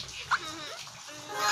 Mm -hmm. Mm -hmm.